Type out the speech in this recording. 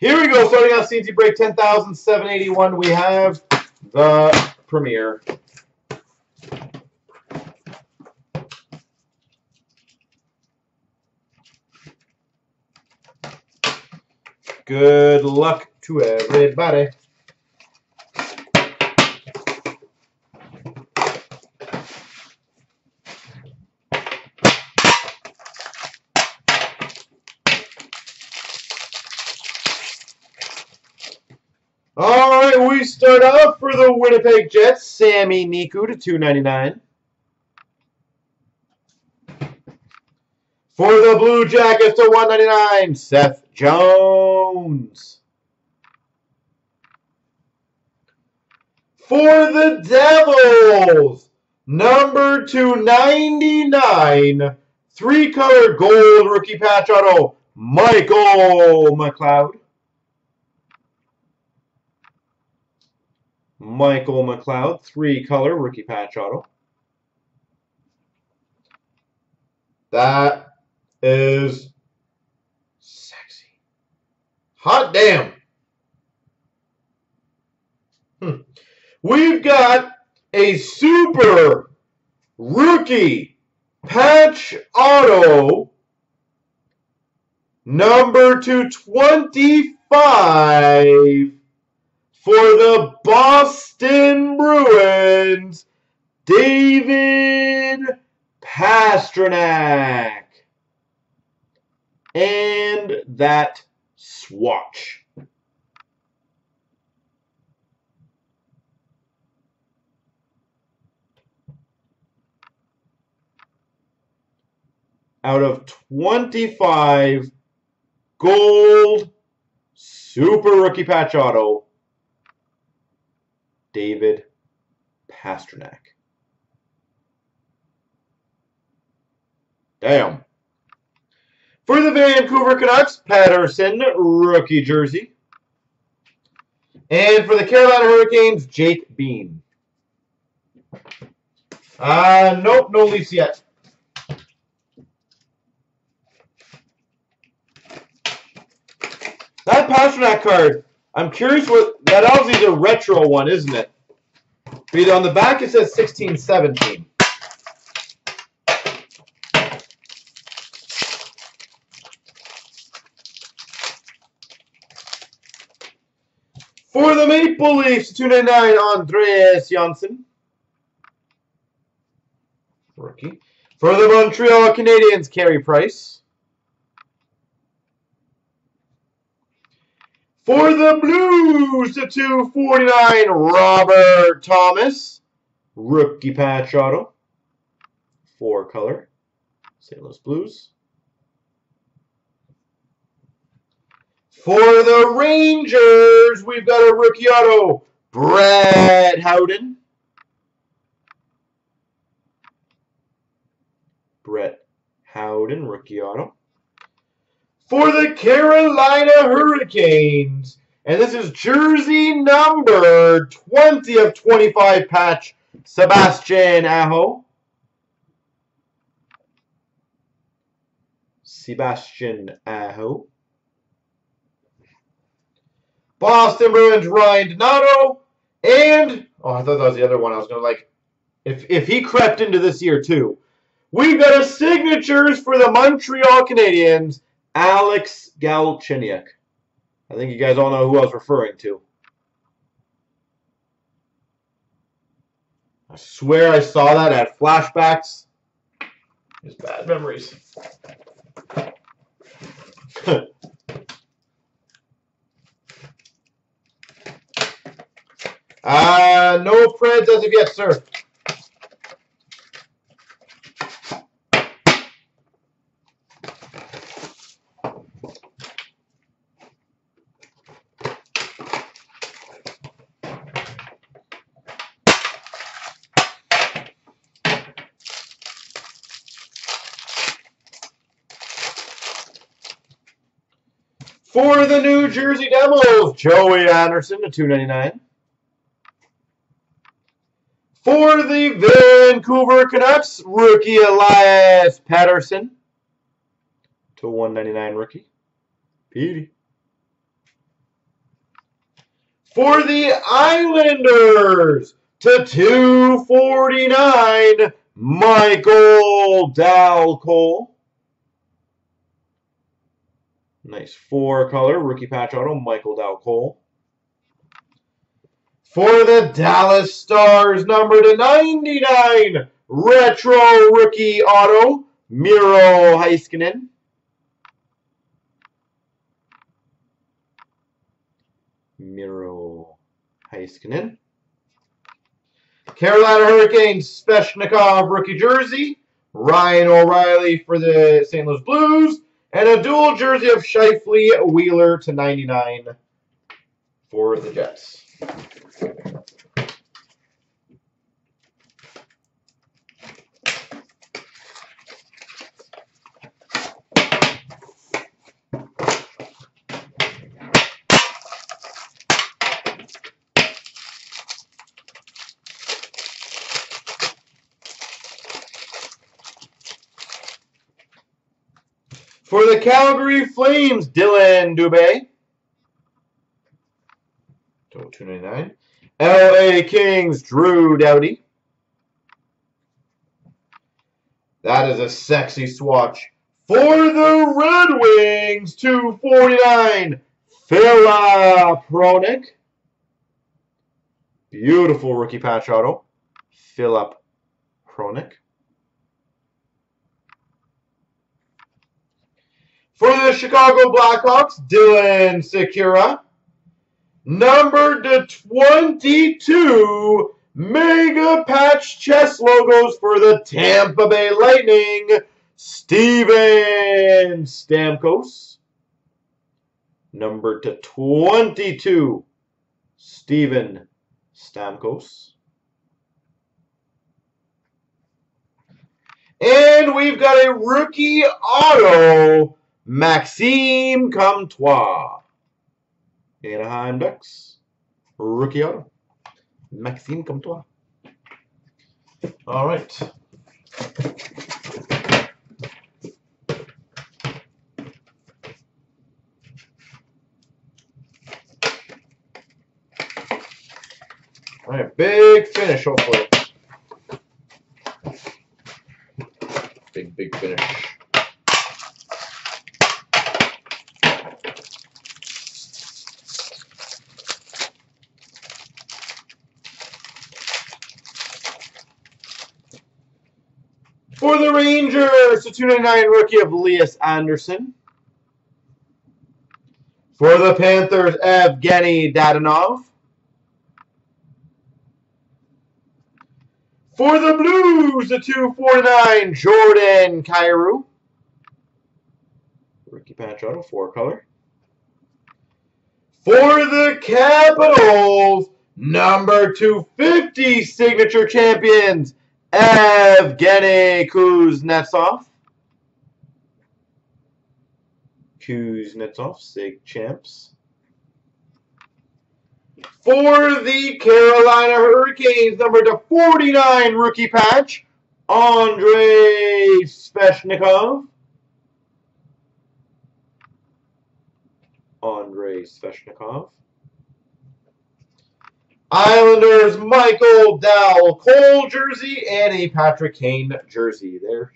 Here we go. Starting off CNC break 10,781. We have the Premier. Good luck to everybody. All right, we start off for the Winnipeg Jets, Sami Niku to 299. For the Blue Jackets to 199, Seth Jones. For the Devils, number 299, three-color gold rookie patch auto, Michael McLeod. Michael McLeod, three-color rookie patch auto. That is sexy. Hot damn. Hmm. We've got a super rookie patch auto number 225 for the Boston Bruins, David Pastrnak. And that swatch. Out of 25 gold super rookie patch auto, David Pastrnak. Damn. For the Vancouver Canucks, Pettersson, rookie jersey. And for the Carolina Hurricanes, Jake Bean. Uh, nope, no leafs yet. That Pastrnak card, I'm curious what, that obviously is a retro one, isn't it? But on the back it says 1617. For the Maple Leafs, 299, Andreas Johnsson. Rookie. For the Montreal Canadiens, Carey Price. For the Blues, to 249, Robert Thomas. Rookie patch auto. Four color. St. Louis Blues. For the Rangers, we've got a rookie auto, Brett Howden. Brett Howden, rookie auto. For the Carolina Hurricanes, and this is jersey number 20 of 25 patch, Sebastian Aho. Sebastian Aho. Boston Bruins Ryan Donato, and oh, I thought that was the other one. I was gonna like, if if he crept into this year too, we've got a signatures for the Montreal Canadiens, Alex Galchenyuk. I think you guys all know who I was referring to. I swear I saw that at flashbacks. Just bad memories. Uh, no Preds as of yet, sir. For the New Jersey Devils, Joey Anderson to 299. For the Vancouver Canucks, rookie Elias Pettersson to 199 rookie. Petey. For the Islanders to 249, Michael Dal Colle. Nice four color rookie patch auto, Michael Dal Colle. For the Dallas Stars, number to 99, retro rookie auto, Miro Heiskanen. Miro Heiskanen. Carolina Hurricanes Svechnikov rookie jersey. Ryan O'Reilly for the St. Louis Blues. And a dual jersey of Scheifele Wheeler to 99 for the Jets. For the Calgary Flames, Dillon Dubé. Total 299. LA Kings, Drew Doughty. That is a sexy swatch. For the Red Wings, 249. Filip Hronek. Beautiful rookie patch auto. Filip Hronek. For the Chicago Blackhawks, Dylan Sikura. Number to 22, Mega Patch chess logos for the Tampa Bay Lightning, Steven Stamkos. Number to 22, Steven Stamkos. And we've got a rookie auto Maxime Comtois. Anaheim Ducks. Rookie auto. Maxime Comtois. All right. All right, big finish, hopefully. Big, big finish. For the Rangers, the 299 rookie of Lias Andersson. For the Panthers, Evgeny Dadonov. For the Blues, the 249 Jordan Kyrou. Rookie patch auto, four color. For the Capitals, number 250 signature champions, Evgeny Kuznetsov. Kuznetsov, Sig Champs. For the Carolina Hurricanes, number to 49 rookie patch, Andrei Svechnikov. Andrei Svechnikov. Islanders, Michael Dal Colle jersey, and a Patrick Kane jersey. There